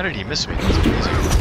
How did he miss me? That's crazy.